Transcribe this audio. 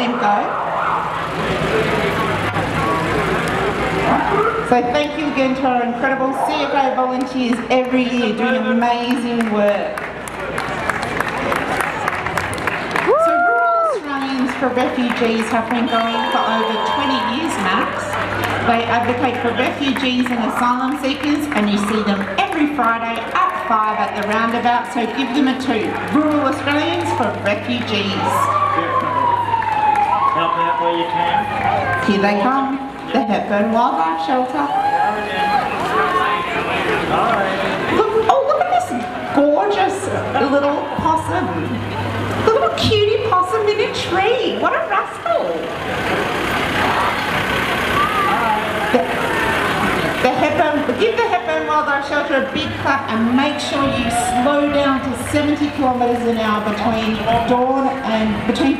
him go. So thank you again to our incredible CFA volunteers every year doing amazing work. So Rural Australians for Refugees have been going for over 20 years max. They advocate for refugees and asylum seekers and you see them every Friday at 5 at the roundabout, so give them a two. Rural Australians for Refugees. Here they come, the Hepburn Wildlife Shelter. Look, oh, look at this gorgeous little possum. The little cutie possum in a tree. What a rascal. The, the Hepburn, give the Hepburn Wildlife Shelter a big clap and make sure you slow down to 70 kilometres an hour between dawn and between